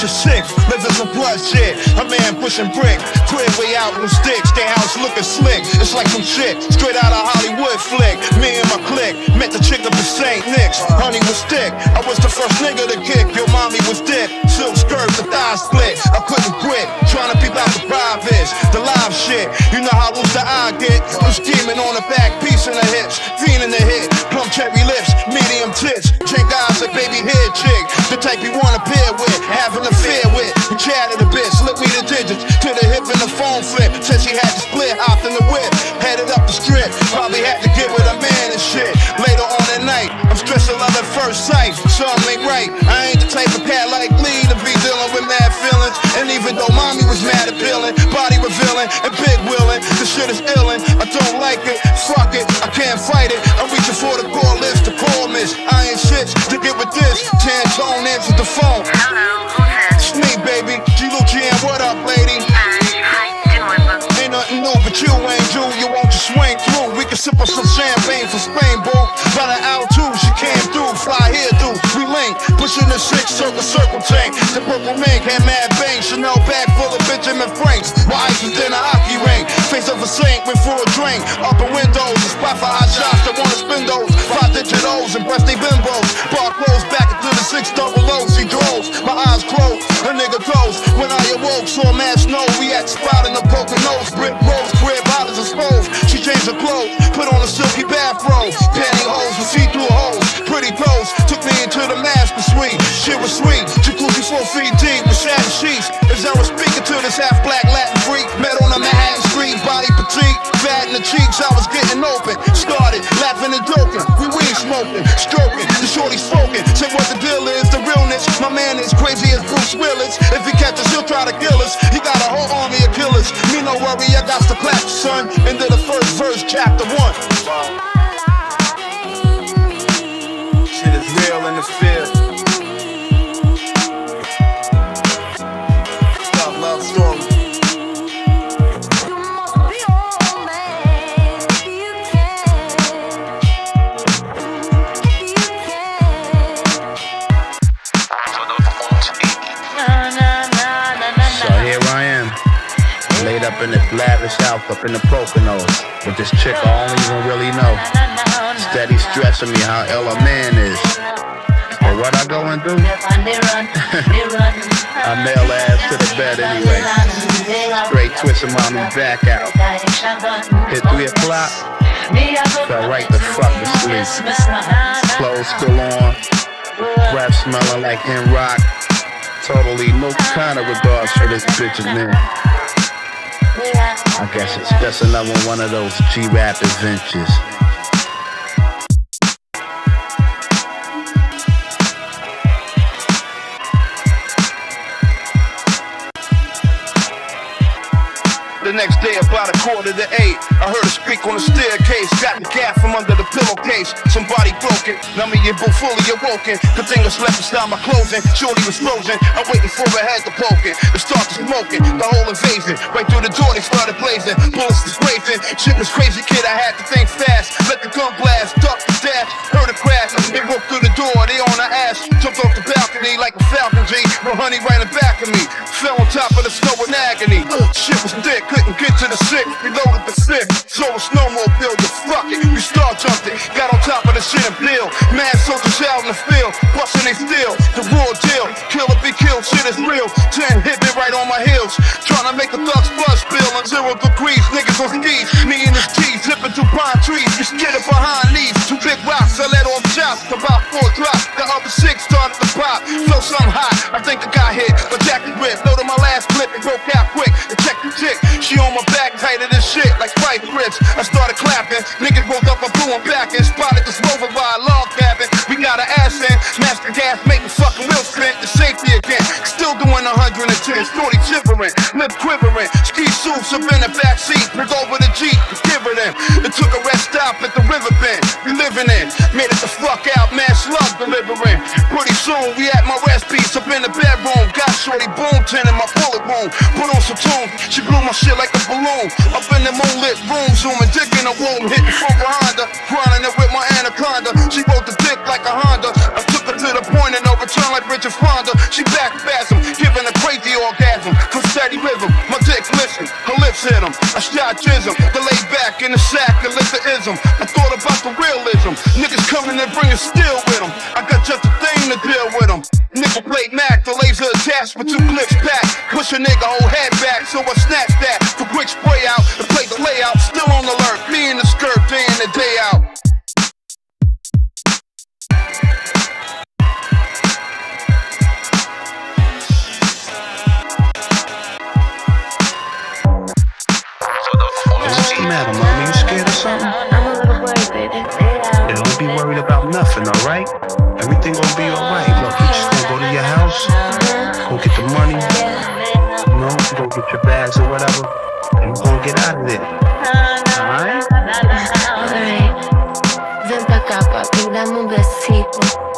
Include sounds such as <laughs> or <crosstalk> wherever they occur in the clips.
pushes six. Lives in some blood shit. A man pushing brick. Crib way out with sticks. Their house looking slick. It's like some shit straight out of Hollywood flick. Me and my clique met the chick up in St. Nick's. Honey was thick. I was the first nigga to kick. Your mommy was dick. Silk skirt, the thigh split. I couldn't quit. Trying to peep out the privates. The live shit. You know how loose the eye get. I'm scheming on the back piece in the hips. Fiending the hit. Plum cherry lips. Medium tits. Drink eyes like baby head chick. The type you wanna pair Pushing the six circle, circle tank. The purple mink had mad bang. Chanel bag full of Benjamin Franks. My ice was in a hockey rink. Face of a saint, went for a drink. Open windows, a spot for hot shots that wanna spin those. Five digit O's and breast they bimbos. Bar closed back into the six double O's. She drove. My eyes closed. A nigga close. When I awoke, saw mass snow. We at spot in the poker nose. Brick rose, crib bottles stove. She changed her clothes, in the cheeks. I was getting open. Started laughing and joking. We weed smoking, stroking. The shorty smoking. Say what the deal is, the realness. My man is crazy as Bruce Willis. If he catches, he'll try to kill us. He got a whole army of killers. Me no worry, I got the clap, son. Into the first verse, chapter one. Up in this lavish house up in the Poconos with this chick I don't even really know. Steady stressing me how ill a man is. But what I go and do? <laughs> I nail ass to the bed anyway. Straight twisting mommy's back out. Hit three o'clock, fell right the fuck to sleep. Clothes still on, breath smelling like hen rock. Totally no kind of regards for this bitch's man. I guess it's just another one of those G-rap adventures. The next day, about a quarter to eight, I heard a squeak on the staircase. Got the gap from under and both fully awoken. Good thing I slept inside my clothing. Shorty was frozen. I'm waiting for her head to poke it. To start to smoking. The whole invasion. Right through the door, they started blazing. Bullets was grazing. Shit was crazy, kid. I had to think fast. Let the gun blast. Duck the dash. Heard a crash. They broke through the door. They on the ass. Jumped off the balcony like a falcon G. No honey right in back of me. Fell on top of the snow in agony. Shit was thick. Couldn't get to the sick. Reloaded the sick. So a snowmobile. You fuck it. We star jumped it. Got the shit and bill. Mad soldiers out in the field. Busting they still. The raw deal. Kill or be killed. Shit is real. Ten hit me right on my heels. Trying to make the thugs blood spill on zero degrees. Niggas on skis. Me and his G's. Zipping through pine trees. You scared of behind these. Two big rocks. I let off shots. About four drops. The other six started to pop. Flow something hot. I think I got hit. But Jackie ripped. Loaded my last clip and broke out quick. And check the chick. She on my back tighter than shit. Like Sprite grips. I Suits up in the back seat. Bring over the Jeep. Give her them. It took a rest stop at the river bend. We living in. Made it the fuck out. Man slug delivering. Pretty soon we at my rest piece up in the bedroom. Got shorty boom tin in my bullet room. Put on some tunes. She blew my shit like a balloon. Up in the moonlit room. Zooming dick in the womb. Hitting from behind her. Grinding it with my anaconda. She rolled the dick like a Honda. I took her to the point and overturned like Bridget Fonda, she back giving a crazy orgasm from steady rhythm. My dick listen, hit him. I shot jism, the lay back in the sack of ism. I thought about the realism. Niggas coming and bringing steel with them. I got just a thing to deal with them. Nickel plate Mac, the laser attached with two clips back. Push a nigga whole head back, so I snatch that. For quick spray out, and play the layout. Still on alert, me in the skirt, day in and day out. Alright? Everything gonna be alright. Look, you just gonna go to your house, go get the money, you know, go get your bags or whatever, and we're gonna get out of there. Alright? Vem pra cá, papi, dame un besito.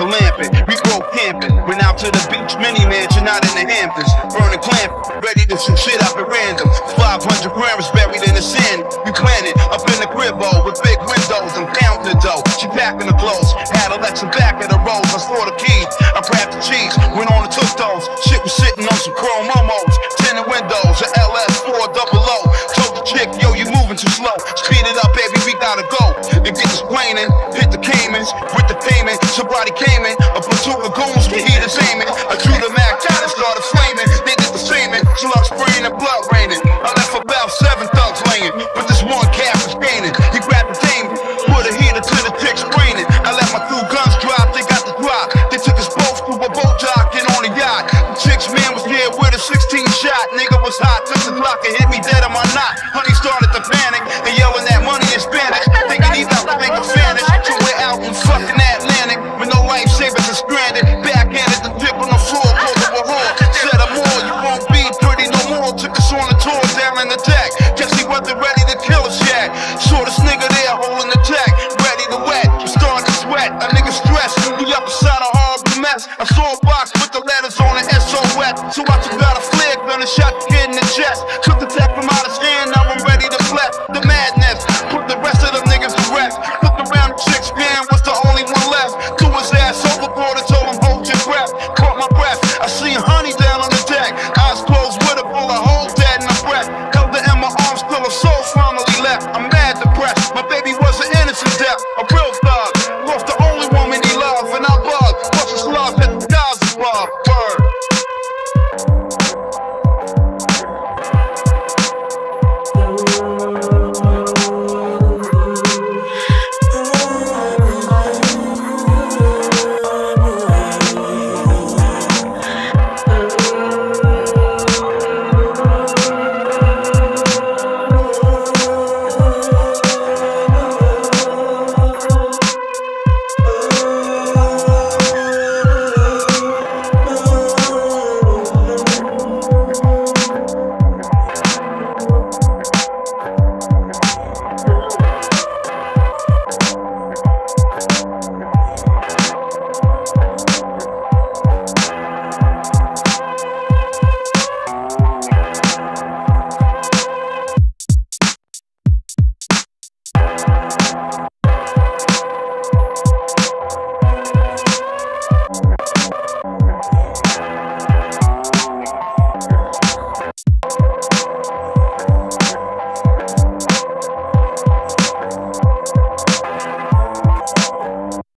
Lamping, we go camping. Went out to the beach mini mansion out in the Hamptons. Burning clamp, ready to shoot shit up at random. 500 grams buried in the sand. We planted up in the crib. cribbo with big windows and counting dough. She packing the clothes, had Alexa back at the road. I saw the keys, I grabbed the cheese, went on and took those. Shit was sitting on some chrome momos, shot, nigga was hot, took the clock and hit me dead on my knot. Honey